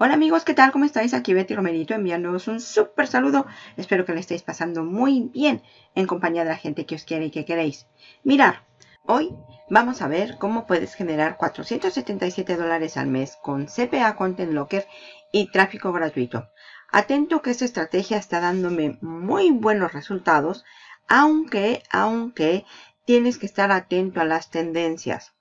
Hola amigos, ¿qué tal? ¿Cómo estáis? Aquí Betty Romerito enviándoos un súper saludo. Espero que le estéis pasando muy bien en compañía de la gente que os quiere y que queréis. Mirar, hoy vamos a ver cómo puedes generar 477 dólares al mes con CPA Content Locker y tráfico gratuito. Atento que esta estrategia está dándome muy buenos resultados, aunque, aunque tienes que estar atento a las tendencias.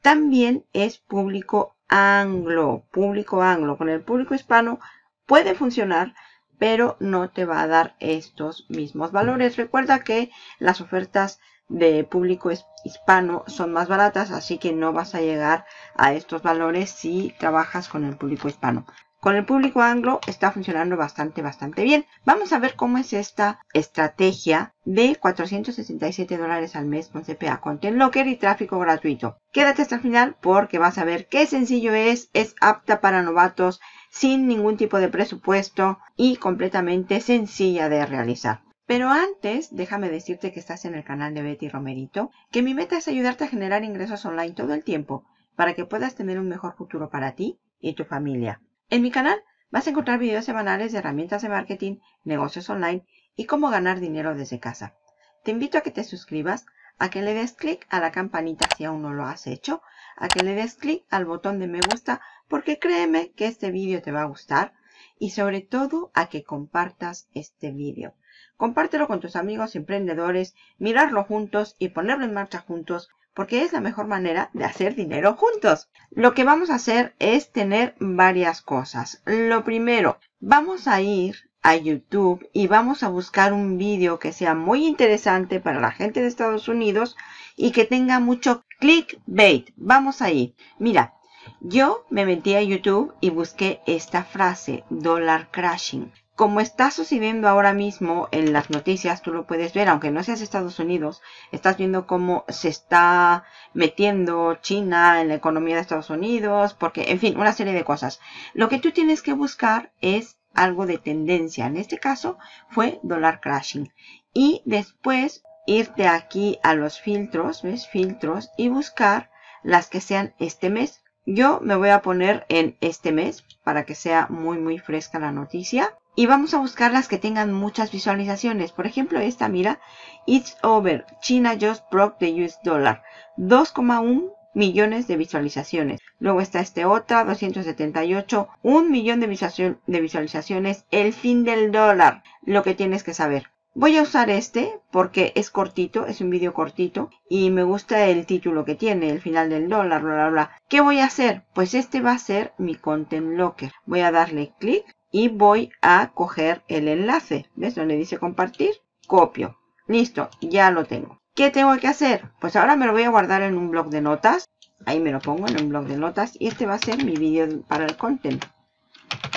También es público anglo, público anglo. Con el público hispano puede funcionar, pero no te va a dar estos mismos valores. Recuerda que las ofertas de público hispano son más baratas, así que no vas a llegar a estos valores si trabajas con el público hispano. Con el público anglo está funcionando bastante, bastante bien. Vamos a ver cómo es esta estrategia de 467 dólares al mes con CPA, Content Locker y tráfico gratuito. Quédate hasta el final porque vas a ver qué sencillo es, es apta para novatos, sin ningún tipo de presupuesto y completamente sencilla de realizar. Pero antes, déjame decirte que estás en el canal de Betty Romerito, que mi meta es ayudarte a generar ingresos online todo el tiempo para que puedas tener un mejor futuro para ti y tu familia. En mi canal vas a encontrar videos semanales de herramientas de marketing, negocios online y cómo ganar dinero desde casa. Te invito a que te suscribas, a que le des clic a la campanita si aún no lo has hecho, a que le des clic al botón de me gusta porque créeme que este vídeo te va a gustar y sobre todo a que compartas este vídeo. Compártelo con tus amigos emprendedores, mirarlo juntos y ponerlo en marcha juntos porque es la mejor manera de hacer dinero juntos. Lo que vamos a hacer es tener varias cosas. Lo primero, vamos a ir a YouTube y vamos a buscar un vídeo que sea muy interesante para la gente de Estados Unidos y que tenga mucho clickbait. Vamos a ir. Mira, yo me metí a YouTube y busqué esta frase, dólar crashing como está sucediendo ahora mismo en las noticias, tú lo puedes ver, aunque no seas Estados Unidos, estás viendo cómo se está metiendo China en la economía de Estados Unidos, porque, en fin, una serie de cosas. Lo que tú tienes que buscar es algo de tendencia. En este caso fue dólar crashing. Y después irte aquí a los filtros, ¿ves? Filtros y buscar las que sean este mes. Yo me voy a poner en este mes para que sea muy muy fresca la noticia. Y vamos a buscar las que tengan muchas visualizaciones. Por ejemplo, esta, mira, It's Over, China just broke the US dollar. 2,1 millones de visualizaciones. Luego está este otra, 278, un millón de, de visualizaciones, el fin del dólar. Lo que tienes que saber. Voy a usar este porque es cortito, es un vídeo cortito y me gusta el título que tiene, el final del dólar, bla, bla, bla. ¿Qué voy a hacer? Pues este va a ser mi content locker. Voy a darle clic y voy a coger el enlace. ¿Ves? Donde dice compartir, copio. Listo, ya lo tengo. ¿Qué tengo que hacer? Pues ahora me lo voy a guardar en un blog de notas. Ahí me lo pongo en un blog de notas y este va a ser mi vídeo para el content.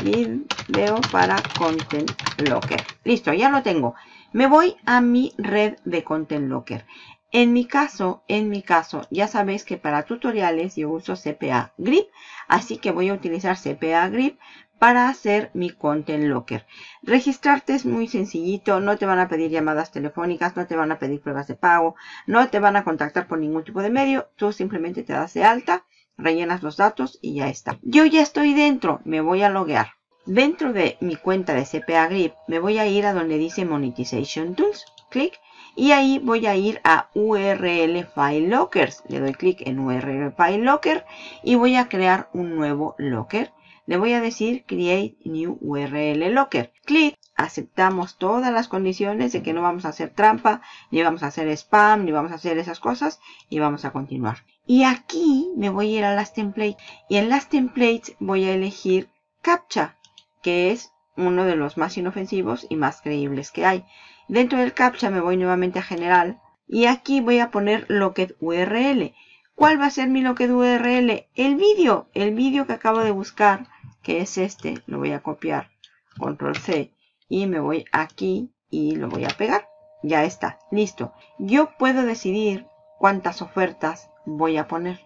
Video para content locker. Listo, ya lo tengo me voy a mi red de Content Locker. En mi caso, en mi caso, ya sabéis que para tutoriales yo uso CPA Grip, así que voy a utilizar CPA Grip para hacer mi Content Locker. Registrarte es muy sencillito, no te van a pedir llamadas telefónicas, no te van a pedir pruebas de pago, no te van a contactar por ningún tipo de medio, tú simplemente te das de alta, rellenas los datos y ya está. Yo ya estoy dentro, me voy a loguear. Dentro de mi cuenta de CPA Grip me voy a ir a donde dice Monetization Tools. Clic. Y ahí voy a ir a URL File Lockers. Le doy clic en URL File Locker y voy a crear un nuevo locker. Le voy a decir Create New URL Locker. Clic. Aceptamos todas las condiciones de que no vamos a hacer trampa, ni vamos a hacer spam, ni vamos a hacer esas cosas. Y vamos a continuar. Y aquí me voy a ir a las templates. Y en las templates voy a elegir CAPTCHA que es uno de los más inofensivos y más creíbles que hay. Dentro del captcha me voy nuevamente a general y aquí voy a poner locket URL. ¿Cuál va a ser mi locket URL? El vídeo, el vídeo que acabo de buscar, que es este, lo voy a copiar, control C y me voy aquí y lo voy a pegar. Ya está, listo. Yo puedo decidir cuántas ofertas voy a poner.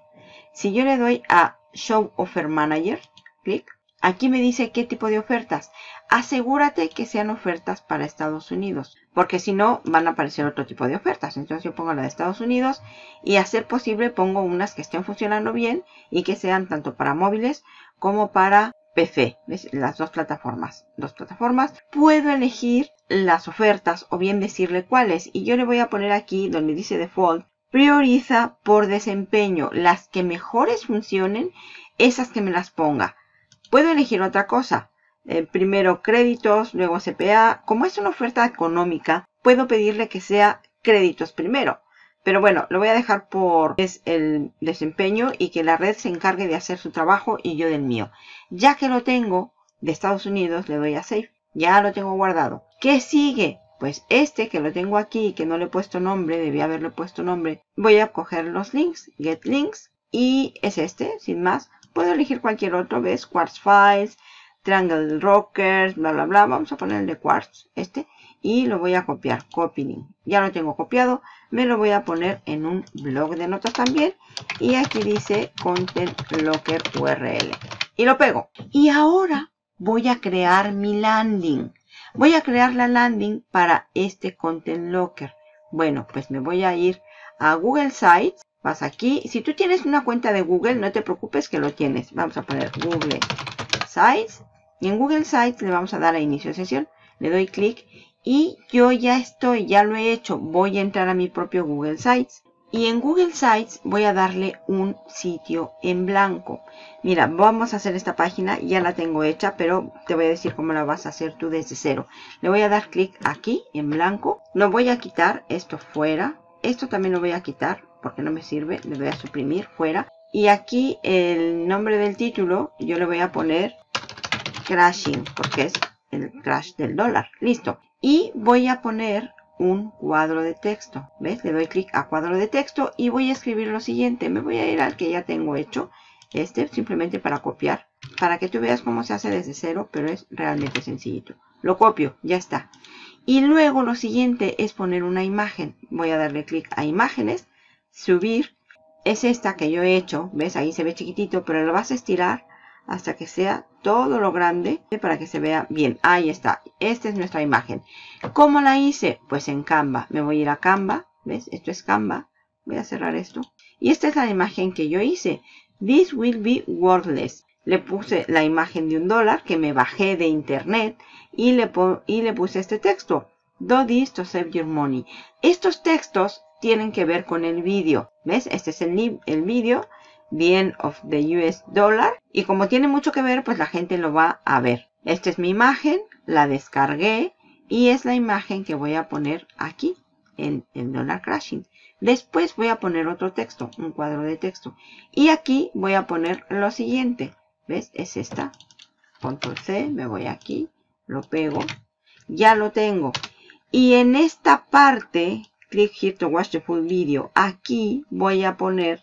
Si yo le doy a Show Offer Manager, clic, Aquí me dice qué tipo de ofertas. Asegúrate que sean ofertas para Estados Unidos, porque si no van a aparecer otro tipo de ofertas. Entonces yo pongo la de Estados Unidos y a ser posible pongo unas que estén funcionando bien y que sean tanto para móviles como para PC, las dos plataformas, dos plataformas. Puedo elegir las ofertas o bien decirle cuáles y yo le voy a poner aquí donde dice default, prioriza por desempeño, las que mejores funcionen, esas que me las ponga. Puedo elegir otra cosa, eh, primero créditos, luego CPA. Como es una oferta económica, puedo pedirle que sea créditos primero. Pero bueno, lo voy a dejar por es el desempeño y que la red se encargue de hacer su trabajo y yo del mío. Ya que lo tengo de Estados Unidos, le doy a Save. Ya lo tengo guardado. ¿Qué sigue? Pues este que lo tengo aquí, que no le he puesto nombre, debía haberle puesto nombre. Voy a coger los links, get links, y es este, sin más. Puedo elegir cualquier otro, ¿ves? Quartz Files, Triangle Rockers, bla, bla, bla. Vamos a poner el de Quartz, este y lo voy a copiar, copying. Ya lo tengo copiado, me lo voy a poner en un blog de notas también y aquí dice Content Locker URL y lo pego. Y ahora voy a crear mi landing. Voy a crear la landing para este Content Locker. Bueno, pues me voy a ir a Google Sites. Vas aquí. Si tú tienes una cuenta de Google, no te preocupes que lo tienes. Vamos a poner Google Sites. Y en Google Sites le vamos a dar a inicio de sesión. Le doy clic y yo ya estoy, ya lo he hecho. Voy a entrar a mi propio Google Sites. Y en Google Sites voy a darle un sitio en blanco. Mira, vamos a hacer esta página, ya la tengo hecha, pero te voy a decir cómo la vas a hacer tú desde cero. Le voy a dar clic aquí, en blanco. Lo voy a quitar, esto fuera. Esto también lo voy a quitar, porque no me sirve. Le voy a suprimir, fuera. Y aquí el nombre del título, yo le voy a poner Crashing, porque es el crash del dólar. Listo y voy a poner un cuadro de texto. ¿Ves? Le doy clic a cuadro de texto y voy a escribir lo siguiente. Me voy a ir al que ya tengo hecho. Este simplemente para copiar. Para que tú veas cómo se hace desde cero, pero es realmente sencillito. Lo copio, ya está. Y luego lo siguiente es poner una imagen. Voy a darle clic a imágenes, subir. Es esta que yo he hecho. ¿Ves? Ahí se ve chiquitito, pero lo vas a estirar hasta que sea todo lo grande para que se vea bien. Ahí está. Esta es nuestra imagen. ¿Cómo la hice? Pues en Canva. Me voy a ir a Canva. ¿Ves? Esto es Canva. Voy a cerrar esto. Y esta es la imagen que yo hice. This will be worthless. Le puse la imagen de un dólar que me bajé de internet y le, y le puse este texto. Do this to save your money. Estos textos tienen que ver con el vídeo. ¿Ves? Este es el, el vídeo end of the US dollar. Y como tiene mucho que ver, pues la gente lo va a ver. Esta es mi imagen, la descargué y es la imagen que voy a poner aquí en el dólar crashing. Después voy a poner otro texto, un cuadro de texto. Y aquí voy a poner lo siguiente. ¿Ves? Es esta. Control C, me voy aquí, lo pego. Ya lo tengo. Y en esta parte, click here to watch the full video. Aquí voy a poner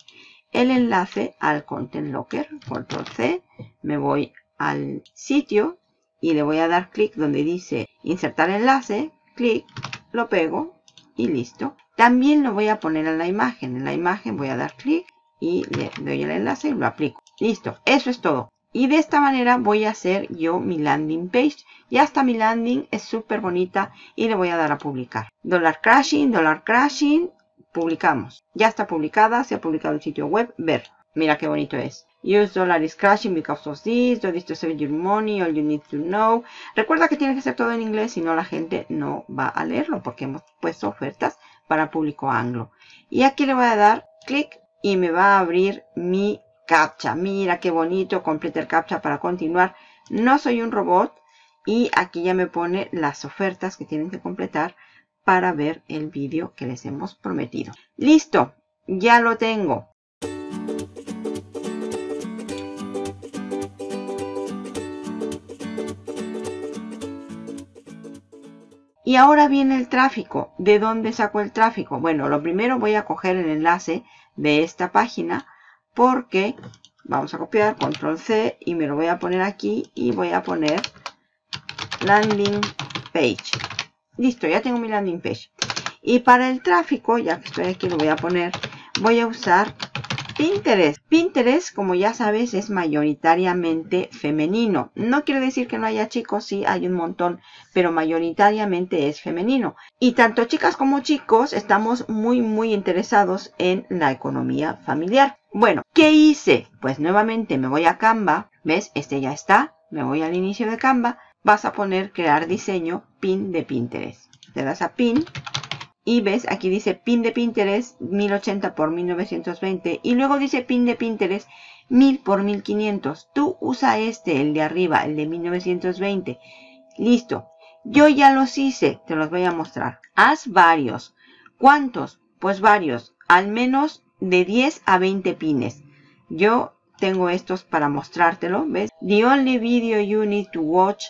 el enlace al Content Locker. Control C, me voy al sitio y le voy a dar clic donde dice insertar enlace, clic, lo pego y listo. También lo voy a poner en la imagen. En la imagen voy a dar clic y le doy el enlace y lo aplico. Listo, eso es todo. Y de esta manera voy a hacer yo mi landing page. Ya está mi landing, es súper bonita y le voy a dar a publicar. Dollar crashing, dollar crashing, publicamos. Ya está publicada, se ha publicado el sitio web, ver. Mira qué bonito es. Use dollar is crashing because of this, do this to save your money, all you need to know. Recuerda que tiene que ser todo en inglés, si no la gente no va a leerlo porque hemos puesto ofertas para público anglo. Y aquí le voy a dar clic y me va a abrir mi captcha. Mira qué bonito, complete el captcha para continuar. No soy un robot y aquí ya me pone las ofertas que tienen que completar para ver el vídeo que les hemos prometido. Listo, ya lo tengo. Y ahora viene el tráfico. ¿De dónde saco el tráfico? Bueno, lo primero voy a coger el enlace de esta página porque vamos a copiar control C y me lo voy a poner aquí y voy a poner landing page. Listo, ya tengo mi landing page. Y para el tráfico, ya que estoy aquí, lo voy a poner, voy a usar Pinterest. Pinterest, como ya sabes, es mayoritariamente femenino. No quiere decir que no haya chicos, sí, hay un montón, pero mayoritariamente es femenino. Y tanto chicas como chicos estamos muy, muy interesados en la economía familiar. Bueno, ¿qué hice? Pues nuevamente me voy a Canva, ¿ves? Este ya está. me voy al inicio de Canva, vas a poner crear diseño pin de Pinterest. Le das a pin y ves aquí dice pin de Pinterest 1080 por 1920 y luego dice pin de Pinterest 1000 por 1500. Tú usa este, el de arriba, el de 1920. Listo. Yo ya los hice, te los voy a mostrar. Haz varios. ¿Cuántos? Pues varios. Al menos de 10 a 20 pines. Yo tengo estos para mostrártelo, ¿ves? The only video you need to watch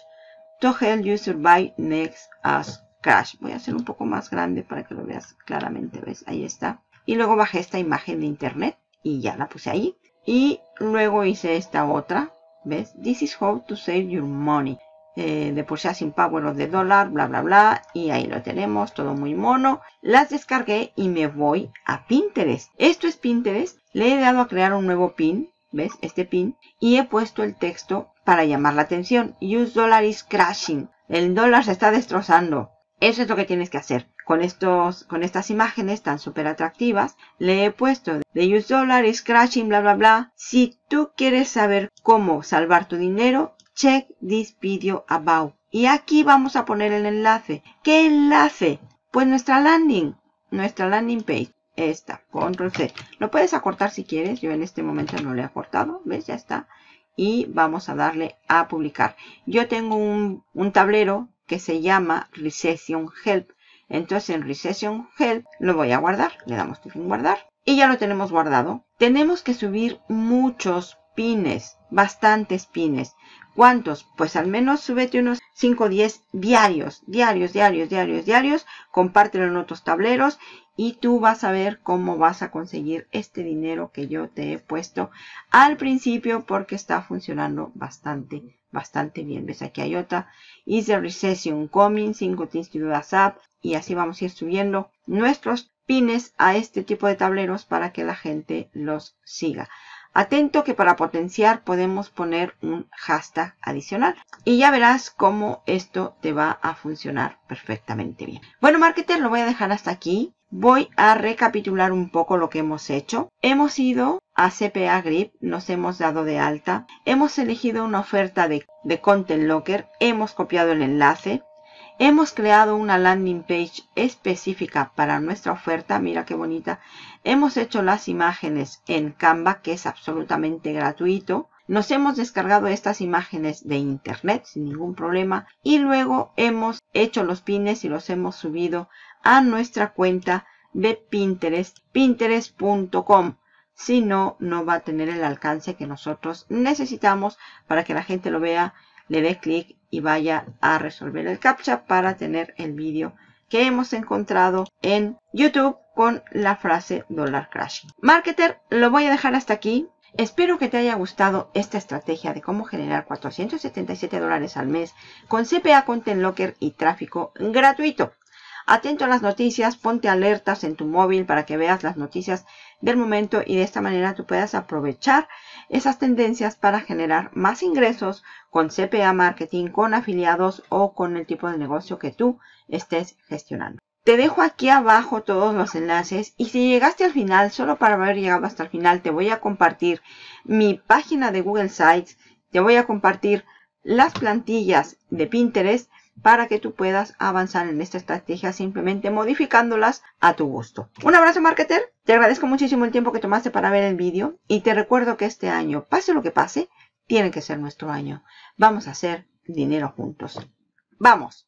to help you survive next as crash. Voy a hacer un poco más grande para que lo veas claramente, ¿ves? Ahí está. Y luego bajé esta imagen de internet y ya la puse ahí. Y luego hice esta otra, ¿ves? This is how to save your money. Eh, de purchasing power of the dollar, bla, bla, bla. Y ahí lo tenemos, todo muy mono. Las descargué y me voy a Pinterest. Esto es Pinterest. Le he dado a crear un nuevo pin ¿ves? Este pin. Y he puesto el texto para llamar la atención. Use dollar is crashing. El dólar se está destrozando. Eso es lo que tienes que hacer. Con, estos, con estas imágenes tan súper atractivas, le he puesto de use dollar is crashing, bla, bla, bla. Si tú quieres saber cómo salvar tu dinero, check this video about. Y aquí vamos a poner el enlace. ¿Qué enlace? Pues nuestra landing, nuestra landing page esta, control C. Lo puedes acortar si quieres, yo en este momento no le he acortado, ¿ves? Ya está. Y vamos a darle a publicar. Yo tengo un, tablero que se llama Recession Help. Entonces en Recession Help lo voy a guardar. Le damos clic en guardar. Y ya lo tenemos guardado. Tenemos que subir muchos pines, bastantes pines. ¿Cuántos? Pues al menos súbete unos 5 o 10 diarios, diarios, diarios, diarios, diarios. Compártelo en otros tableros y tú vas a ver cómo vas a conseguir este dinero que yo te he puesto al principio porque está funcionando bastante, bastante bien. Ves aquí hay otra. Is the recession coming? 5 things to do ASAP. Y así vamos a ir subiendo nuestros pines a este tipo de tableros para que la gente los siga. Atento que para potenciar podemos poner un hashtag adicional. Y ya verás cómo esto te va a funcionar perfectamente bien. Bueno, marketer, lo voy a dejar hasta aquí. Voy a recapitular un poco lo que hemos hecho. Hemos ido a CPA Grip, nos hemos dado de alta. Hemos elegido una oferta de, Content Locker. Hemos copiado el enlace. Hemos creado una landing page específica para nuestra oferta. Mira qué bonita. Hemos hecho las imágenes en Canva, que es absolutamente gratuito. Nos hemos descargado estas imágenes de internet sin ningún problema. Y luego hemos hecho los pines y los hemos subido a nuestra cuenta de Pinterest, pinterest.com. Si no, no va a tener el alcance que nosotros necesitamos para que la gente lo vea le dé clic y vaya a resolver el captcha para tener el vídeo que hemos encontrado en YouTube con la frase dólar crashing. Marketer, lo voy a dejar hasta aquí. Espero que te haya gustado esta estrategia de cómo generar 477 dólares al mes con CPA Content Locker y tráfico gratuito. Atento a las noticias, ponte alertas en tu móvil para que veas las noticias del momento y de esta manera tú puedas aprovechar esas tendencias para generar más ingresos con CPA marketing, con afiliados o con el tipo de negocio que tú estés gestionando. Te dejo aquí abajo todos los enlaces y si llegaste al final, solo para haber llegado hasta el final, te voy a compartir mi página de Google Sites, te voy a compartir las plantillas de Pinterest para que tú puedas avanzar en esta estrategia simplemente modificándolas a tu gusto. Un abrazo marketer, te agradezco muchísimo el tiempo que tomaste para ver el vídeo y te recuerdo que este año, pase lo que pase, tiene que ser nuestro año. Vamos a hacer dinero juntos. ¡Vamos!